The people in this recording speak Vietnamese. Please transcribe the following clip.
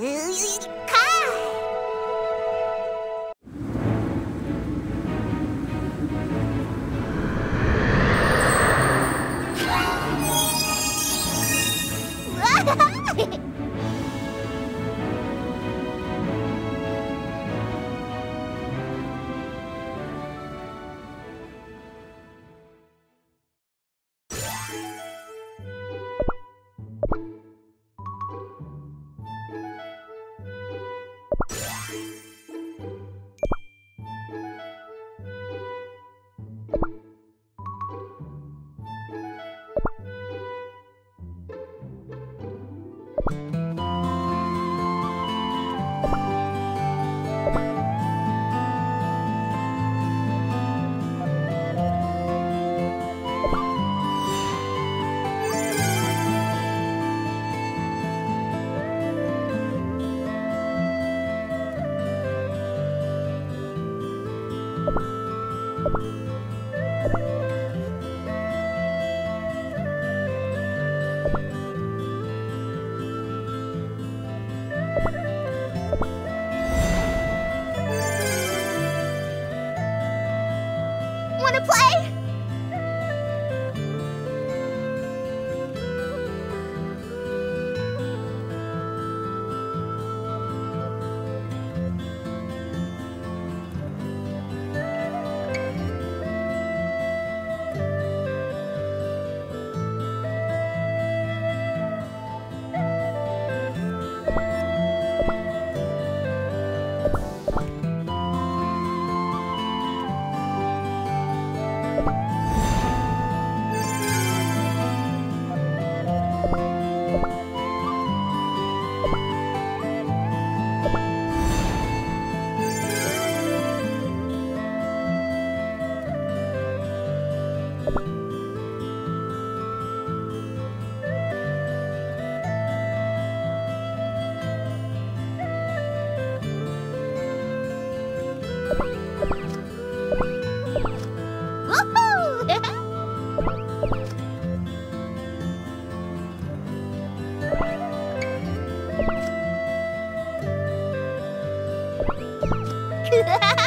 か you. 哈哈哈哈。